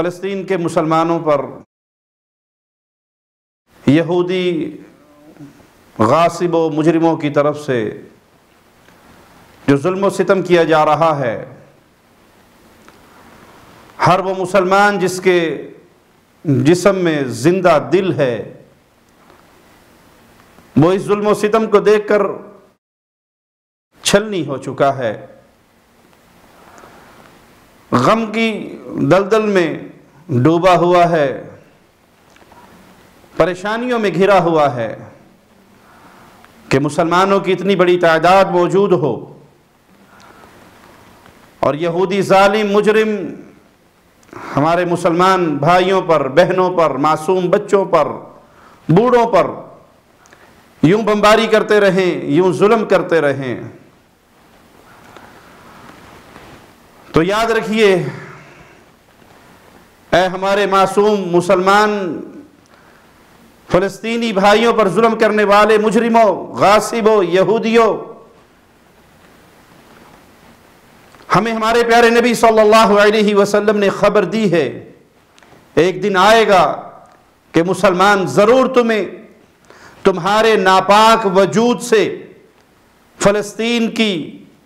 फ़लस्तीन के मुसलमानों पर यहूदी गासिब व मुजरमों की तरफ़ से जो जुल्म सितम किया जा रहा है, हर वो मुसलमान जिसके जिसम में ज़िंदा दिल है, वो इस जुल्म सितम को देखकर छलनी हो चुका है। गम की दलदल में डूबा हुआ है, परेशानियों में घिरा हुआ है कि मुसलमानों की इतनी बड़ी तादाद मौजूद हो और यहूदी जालिम, मुजरिम, हमारे मुसलमान भाइयों पर, बहनों पर, मासूम बच्चों पर, बूढ़ों पर यूँ बमबारी करते रहें, यूँ जुल्म करते रहें। तो याद रखिए ऐ हमारे मासूम मुसलमान, फ़लस्तीनी भाइयों पर जुल्म करने वाले मुजरिमों, गासिबों, यहूदियों, हमें हमारे प्यारे नबी सल्लल्लाहु अलैहि वसल्लम ने खबर दी है, एक दिन आएगा कि मुसलमान ज़रूर तुम्हें तुम्हारे नापाक वजूद से फ़लस्तीन की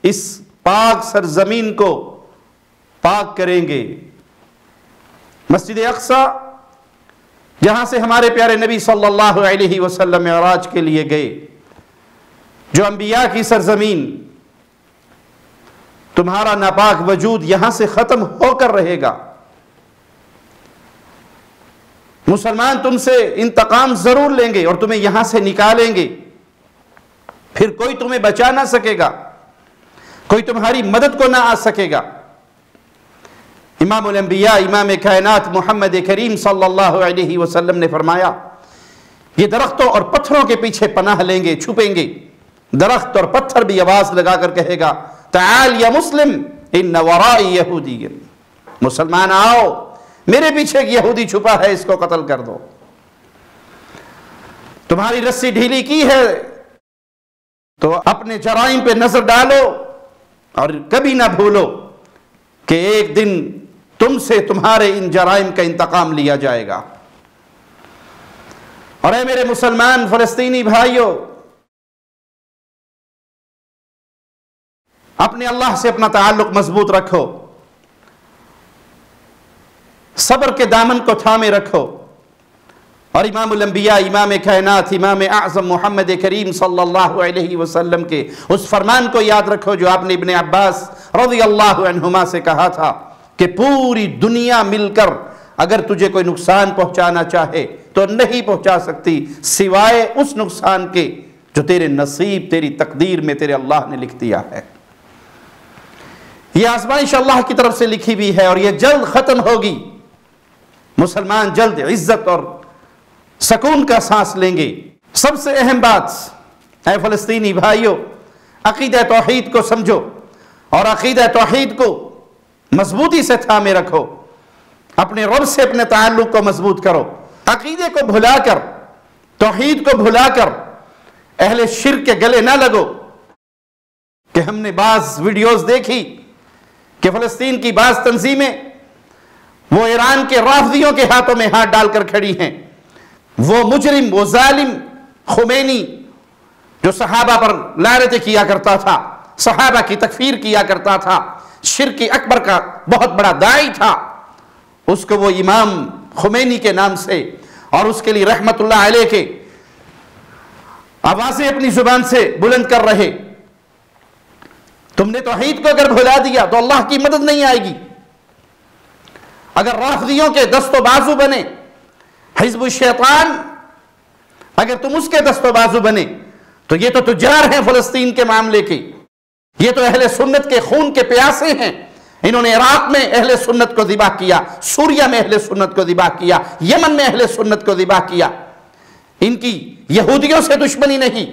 इस पाक सरजमीन को पाक करेंगे। मस्जिद अक्सा जहाँ से हमारे प्यारे नबी सल्लल्लाहु अलैहि वसल्लम मेराज के लिए गए। जो अंबिया की सरजमीन, तुम्हारा नापाक वजूद यहाँ से खत्म होकर रहेगा। मुसलमान तुमसे इंतकाम ज़रूर लेंगे और तुम्हें यहाँ से निकालेंगे। फिर कोई तुम्हें बचा ना सकेगा, कोई तुम्हारी मदद को ना आ सकेगा। इमाम अम्बिया इमाम कायनात मोहम्मद करीम सल्लल्लाहु अलैहि वसल्लम ने फरमाया, ये दरख्तों और पत्थरों के पीछे पनाह लेंगे, छुपेंगे। दरख्त और पत्थर भी आवाज़ लगाकर कहेगा, ताल या मुस्लिम इन नवराई यहूदी मुसलमान आओ, मेरे पीछे एक यहूदी छुपा है, इसको कत्ल कर दो। तुम्हारी रस्सी ढीली की है तो अपने चराइम पे नज़र डालो और कभी ना भूलो कि एक दिन तुमसे तुम्हारे इन जराइम का इंतकाम लिया जाएगा। और मेरे मुसलमान, फलस्तीनी भाइयों, अपने अल्लाह से अपना ताल्लुक मज़बूत रखो। सब्र के दामन को थामे रखो। और इमाम अम्बिया इमाम कायनात, इमाम आज़म मोहम्मद करीम सल्लल्लाहु अलैहि वसल्लम के उस फरमान को याद रखो जो आपने इब्ने अब्बास रज़ी अल्लाह से कहा था। कि पूरी दुनिया मिलकर अगर तुझे कोई नुकसान पहुंचाना चाहे तो नहीं पहुँचा सकती, सिवाय उस नुकसान के जो तेरे नसीब, तेरी तकदीर में तेरे अल्लाह ने लिख दिया है। यह आजमाइश अल्लाह की तरफ़ से लिखी हुई है और यह जल्द खत्म होगी। मुसलमान जल्द इज़्ज़त और सकून का सांस लेंगे। सबसे अहम बात है फलस्तीनी भाइयों, अकीद तोहहीद को समझो और अकीद तोहहीद को मजबूती से थामे रखो। अपने रब से अपने ताल्लुक को मज़बूत करो। अकीदे को भुलाकर तोहहीद को भुलाकर, अहले शिर के गले ना लगो कि हमने बाज वीडियोस देखी कि फलस्तीन की बाज तंजीमें वो ईरान के राफदियों के हाथों में हाथ डालकर खड़ी हैं। वो मुजरिम, वो जालिम खुमैनी जो सहाबा पर लारतें किया करता था, सहाबा की तकफीर किया करता था शिर की अकबर का बहुत बड़ा दाई था। उसको वो इमाम खुमैनी के नाम से और उसके लिए रहमतुल्लाह अलैह के आवाज़ें अपनी ज़ुबान से बुलंद कर रहे। तुमने तो तोहीद को अगर भुला दिया तो अल्लाह की मदद नहीं आएगी। अगर राफदियों के दस्तो बाजू बने हिजब शैतान, अगर तुम उसके दस्तो बाजू बने तो ये तो तुजार हैं फलस्तीन के मामले के। ये तो अहले सुन्नत के खून के प्यासे हैं। इन्होंने इराक में अहले सुन्नत को दिबा किया, सूर्या में अहले सुन्नत को दिबा किया, यमन में अहले सुन्नत को दिबा किया। इनकी यहूदियों से दुश्मनी नहीं,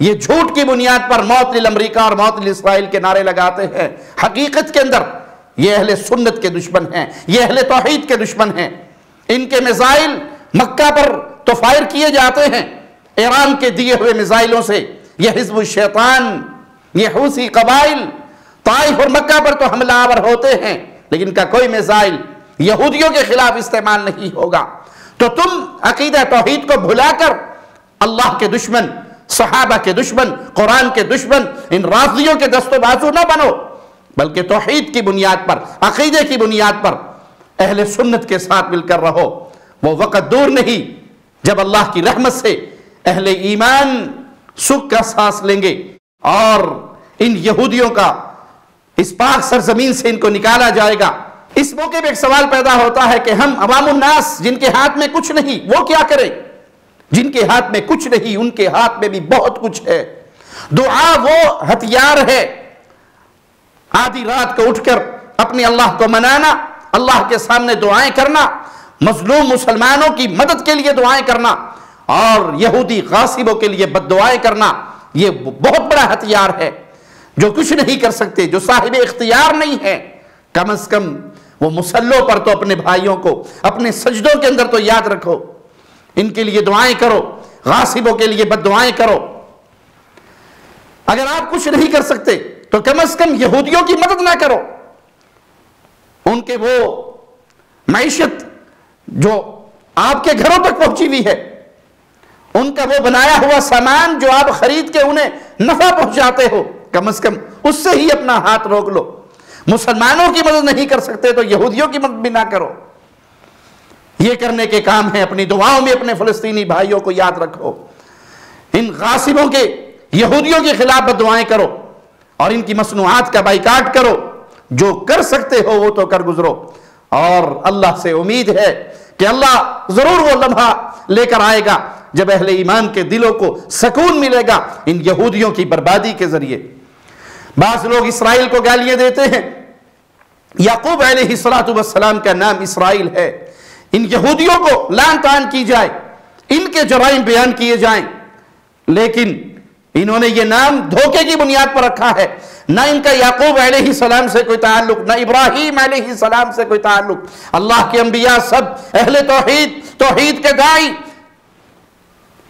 ये झूठ की बुनियाद पर मौत अमरीका और मौत इसराइल के नारे लगाते हैं। हकीकत के अंदर ये अहले सुन्नत के दुश्मन हैं, ये अहले तोहीद के दुश्मन हैं। इनके मिसाइल मक्का पर तो फायर किए जाते हैं, ईरान के दिए हुए मिसाइलों से। यह हिजब शैतान ये हूसी कबाइल, ताइफ और मक्का पर तो हमलावर होते हैं, लेकिन का कोई मिसाइल यहूदियों के खिलाफ इस्तेमाल नहीं होगा। तो तुम अकीदा तोहहीद को भुलाकर अल्लाह के दुश्मन, सहाबा के दुश्मन, कुरान के दुश्मन, इन राजियों के दस्तोबाजू ना बनो, बल्कि तोहहीद की बुनियाद पर, अकीदे की बुनियाद पर अहल सुन्नत के साथ मिलकर रहो। वो वक़्त दूर नहीं, जब अल्लाह की रहमत से अहले ईमान सुख का सांस लेंगे, और इन यहूदियों का इस पाक सरजमीन से इनको निकाला जाएगा। इस मौके पर एक सवाल पैदा होता है कि हम अवामुन्नास जिनके हाथ में कुछ नहीं, वो क्या करें? जिनके हाथ में कुछ नहीं, उनके हाथ में भी बहुत कुछ है। दुआ वो हथियार है। आधी रात को उठकर अपने अल्लाह को मनाना, अल्लाह के सामने दुआएँ करना, मजलूम मुसलमानों की मदद के लिए दुआएँ करना, और यहूदी गासिबों के लिए बद करना यह बहुत बड़ा हथियार है। जो कुछ नहीं कर सकते, जो साहिब इख्तियार नहीं है, कम अज कम वो मुसल्लों पर तो अपने भाइयों को, अपने सजदों के अंदर तो याद रखो। इनके लिए दुआएँ करो, गासिबों के लिए बद दुआएँ करो। अगर आप कुछ नहीं कर सकते तो कम अज कम यहूदियों की मदद ना करो। उनके वो मैशत जो आपके घरों तक पहुँची हुई है, उनका वो बनाया हुआ सामान जो आप खरीद के उन्हें नफा पहुंचाते हो। कम अज कम उससे ही अपना हाथ रोक लो। मुसलमानों की मदद नहीं कर सकते तो यहूदियों की मदद भी ना करो। ये करने के काम है, अपनी दुआओं में अपने फलस्तीनी भाइयों को याद रखो। इन गासिबों के, यहूदियों के खिलाफ दुआएँ करो और इनकी मसनूआत का बाइकाट करो। जो कर सकते हो वो तो कर गुजरो। और अल्लाह से उम्मीद है कि अल्लाह ज़रूर वो लम्हा लेकर आएगा, जब अहले ईमान के दिलों को सकून मिलेगा इन यहूदियों की बर्बादी के ज़रिए। बाज लोग इसराइल को गालियाँ देते हैं। याकूब सलाम का नाम इसराइल है। इन यहूदियों को लान तान की जाए, इनके जराइम बयान किए जाएँ। लेकिन इन्होंने ये नाम धोखे की बुनियाद पर रखा है। ना इनका याकूब सलाम से कोई ताल्लुक, ना इब्राहिम सलाम से कोई ताल्लुक। अल्लाह के अंबिया सब अहले तोहीद तोहीद के दाई,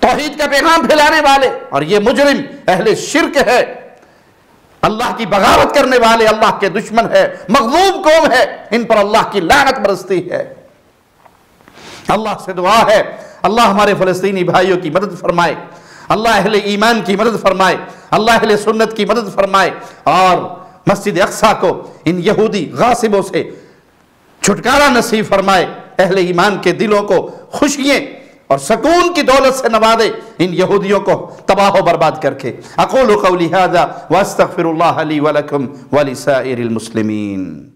तोहीद का पैगाम फैलाने वाले। और ये मुजरिम अहले शिरक है। अल्लाह की बगावत करने वाले अल्लाह के दुश्मन है मकबूब कौम है, इन पर अल्लाह की लानत बरसती है। अल्लाह से दुआ है, अल्लाह हमारे फलस्तीनी भाइयों की मदद फरमाए, अल्लाह अहले ईमान की मदद फरमाए, अल्लाह अहले सुन्नत की मदद फरमाए, और मस्जिद अक्सा को इन यहूदी गासिबों से छुटकारा नसीब फरमाए, अहले ईमान के दिलों को खुशियाँ और सकून की दौलत से नवादे इन यहूदियों को तबाह बर्बाद करके। अकोल कौली हाजा वस्तफ़िर वाली वलिसा मुस्लिमीन।